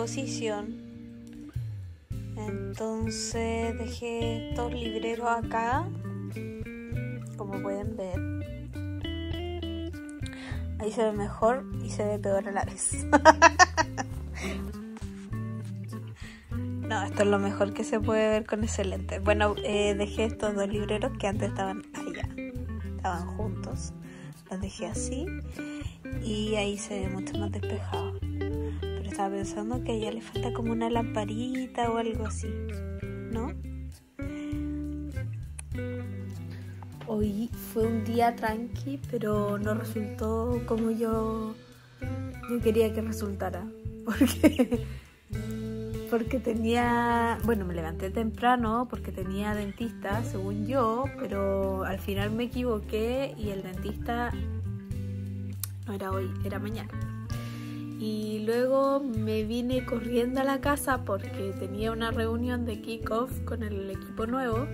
exposición. Entonces dejé estos libreros acá, como pueden ver. Ahí se ve mejor y se ve peor a la vez. no, esto es lo mejor que se puede ver con ese lente. Bueno, eh, dejé estos dos libreros que antes estaban allá, estaban juntos. Los dejé así y ahí se ve mucho más despejado. Pensando que a ella le falta como una lamparita o algo así, ¿no? Hoy fue un día tranqui, pero no resultó como yo, yo quería que resultara. Porque, porque tenía, bueno, me levanté temprano porque tenía dentista, según yo, pero al final me equivoqué y el dentista no era hoy, era mañana. Y luego me vine corriendo a la casa porque tenía una reunión de kickoff con el equipo nuevo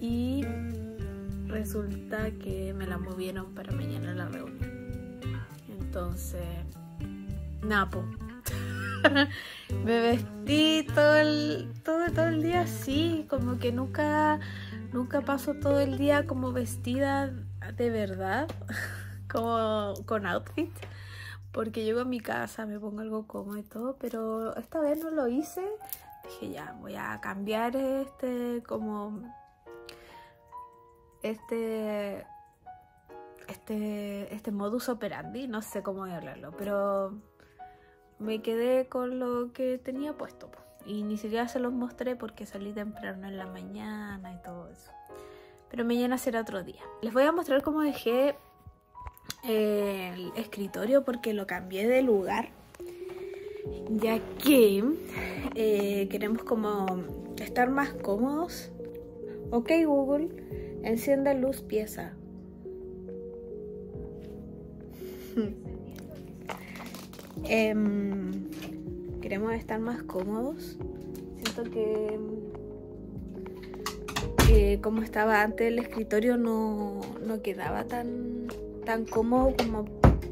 y resulta que me la movieron para mañana la reunión. Entonces, Napo. me vestí todo el, todo, todo el día así, como que nunca, nunca paso todo el día como vestida de verdad, como con outfit, porque llego a mi casa, me pongo algo cómodo y todo, pero esta vez no lo hice. Dije ya, voy a cambiar este como este este este modus operandi, no sé cómo hablarlo, pero me quedé con lo que tenía puesto y ni siquiera se los mostré porque salí temprano en la mañana y todo eso. Pero mañana será otro día. Les voy a mostrar cómo dejé el escritorio porque lo cambié de lugar. Ya que eh, queremos como estar más cómodos. Ok Google, enciende luz pieza. Em, queremos estar más cómodos. Siento que, que como estaba antes el escritorio no, no quedaba tan, tan cómodo como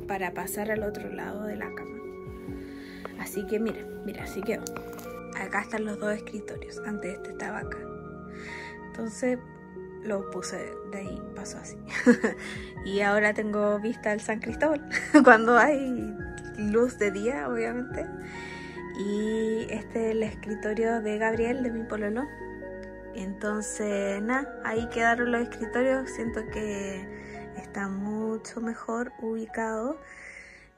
para pasar al otro lado de la cama. Así que mira, mira, así quedó. Acá están los dos escritorios. Antes este estaba acá. Entonces lo puse de ahí, pasó así. y ahora tengo vista al San Cristóbal. Cuando hay luz de día, obviamente. Y este es el escritorio de Gabriel, de mi pololo. Entonces, nada, ahí quedaron los escritorios. Siento que está mucho mejor ubicado.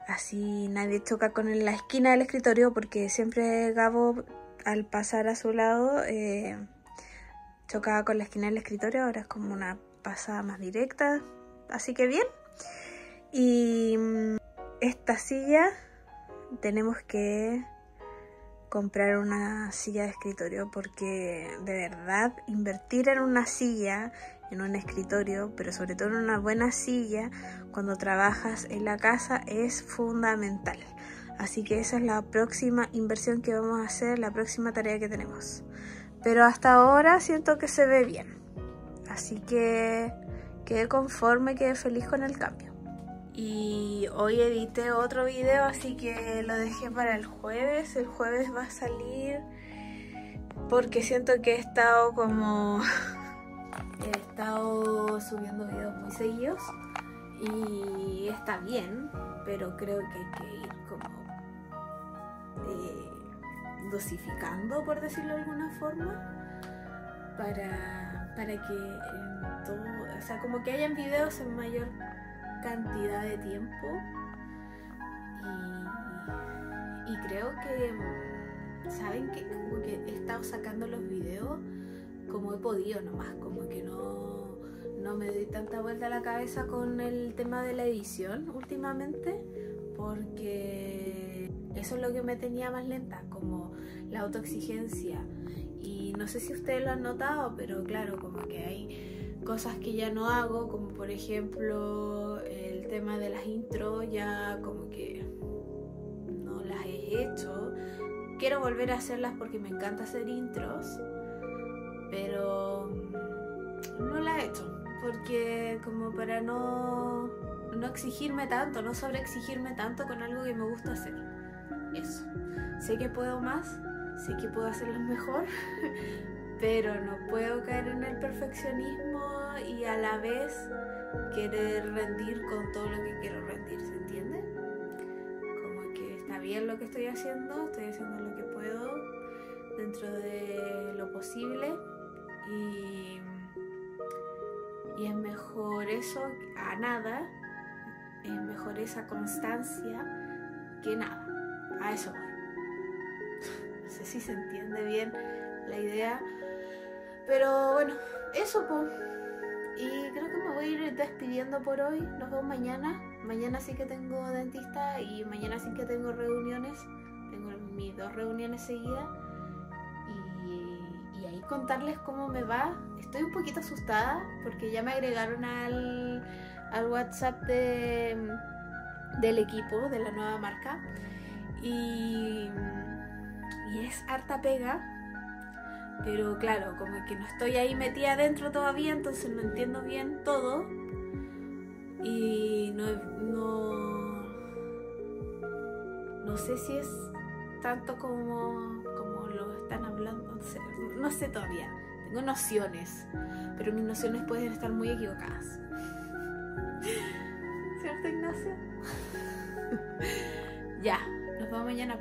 Así nadie choca con la esquina del escritorio porque siempre Gabo al pasar a su lado eh, chocaba con la esquina del escritorio. Ahora es como una pasada más directa. Así que bien. Y esta silla tenemos que comprar una silla de escritorio porque de verdad invertir en una silla, en un escritorio, pero sobre todo en una buena silla cuando trabajas en la casa es fundamental. Así que esa es la próxima inversión que vamos a hacer, la próxima tarea que tenemos. Pero hasta ahora siento que se ve bien. Así que quedé conforme, quedé feliz con el cambio. Y hoy edité otro video, así que lo dejé para el jueves. El jueves va a salir porque siento que he estado como... he estado subiendo videos muy seguidos y está bien, pero creo que hay que ir como eh, dosificando, por decirlo de alguna forma, para, para que todo, o sea, como que hayan videos en mayor cantidad de tiempo. Y, creo que saben que como que he estado sacando los videos como he podido nomás como que no, no me doy tanta vuelta a la cabeza con el tema de la edición últimamente porque eso es lo que me tenía más lenta como la autoexigencia. Y no sé si ustedes lo han notado pero claro como que hay cosas que ya no hago, como por ejemplo el tema de las intros, ya como que no las he hecho. Quiero volver a hacerlas porque me encanta hacer intros, pero no las he hecho, porque como para no, no exigirme tanto, no sobreexigirme tanto con algo que me gusta hacer. eso. Sé que puedo más, sé que puedo hacerlo mejor, pero no puedo caer en el perfeccionismo y a la vez querer rendir con todo lo que quiero rendir, ¿se entiende? Como que está bien lo que estoy haciendo, estoy haciendo lo que puedo dentro de lo posible y, y es mejor eso a nada, es mejor esa constancia que nada, a eso voy. No sé si se entiende bien la idea, pero bueno, eso pues. Y creo que me voy a ir despidiendo por hoy. Nos vemos mañana. Mañana sí que tengo dentista y mañana sí que tengo reuniones. Tengo mis dos reuniones seguidas. Y, ahí contarles cómo me va. Estoy un poquito asustada porque ya me agregaron al, al WhatsApp de, del equipo de la nueva marca. Y, y es harta pega pero claro, como que no estoy ahí metida adentro todavía, entonces no entiendo bien todo. Y no, no, no sé si es tanto como, como lo están hablando, no sé, no sé todavía. Tengo nociones, pero mis nociones pueden estar muy equivocadas. ¿Cierto, Ignacio? ya, nos vemos mañana.